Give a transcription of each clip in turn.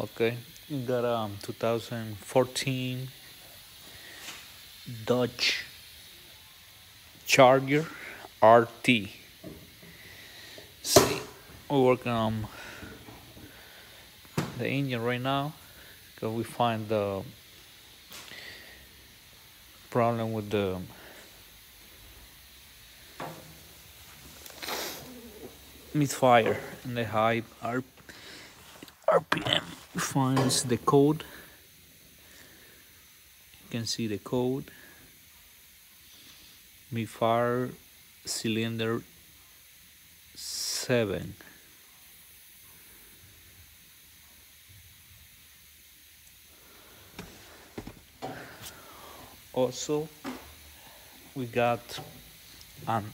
Okay, got um 2014 Dodge Charger RT. See, we're working on the engine right now because we find the problem with the misfire and the high R RPM finds the code. You can see the code. MIFAR cylinder 7 also we got um,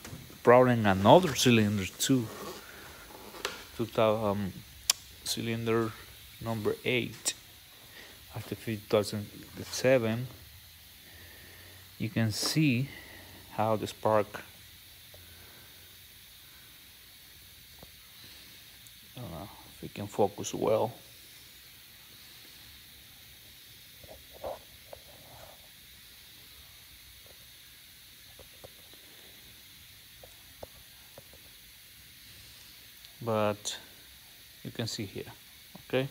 problem another cylinder too. 2000 um, cylinder number 8 after 2007 you can see how the spark uh, if we can focus well. But you can see here okay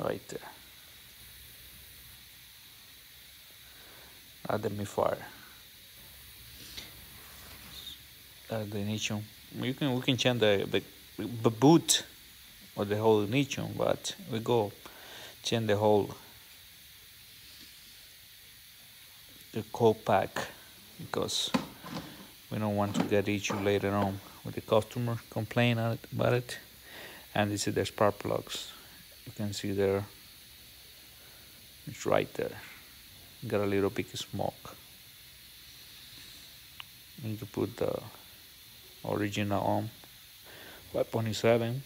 right there. At uh, the misfire at the ignition you can we can change the, the the boot or the whole ignition but we go change the whole the coil pack because we don't want to get issue later on with the customer complain about it. And this is the spark plugs you can see there. It's right there. Got a little bit smoke. Need to put the original on. 5.7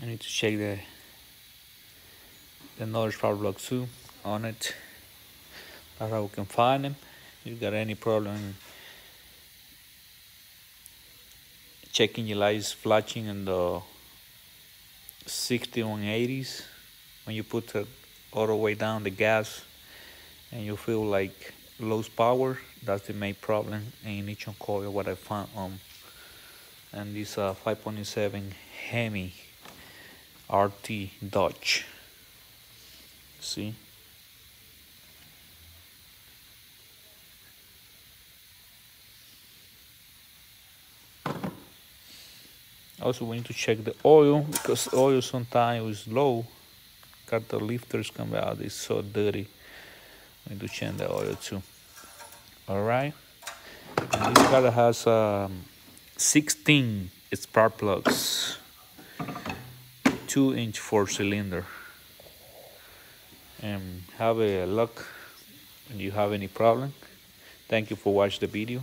I need to check the the another spark plug too on it. That's how we can find them if you got any problem checking your lights flashing and the 6180s when you put the all the way down the gas and you feel like low power that's the main problem in ignition coil what I found on um, and this uh, 5.7 Hemi RT Dodge. See also we need to check the oil because oil sometimes is low. Got the lifters come out it's so dirty. We need to change the oil too. All right. And this car has um, 16 spark plugs. Two inch four cylinder. And have a luck when you have any problem thank you for watching the video